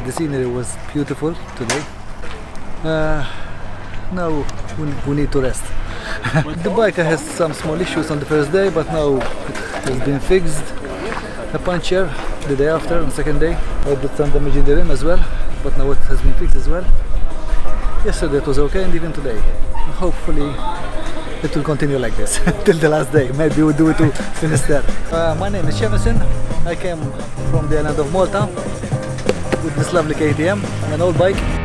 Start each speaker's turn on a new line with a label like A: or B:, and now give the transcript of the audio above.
A: the scenery was beautiful today. Uh, now we, we need to rest. The bike has some small issues on the first day but now it has been fixed. A puncture the day after on second day. I did some damage in the rim as well but now it has been fixed as well. Yesterday it was okay and even today. Hopefully it will continue like this till the last day. Maybe we'll do it to Finisterre. Uh, my name is Shemison I came from the island of Malta with this lovely KTM an old bike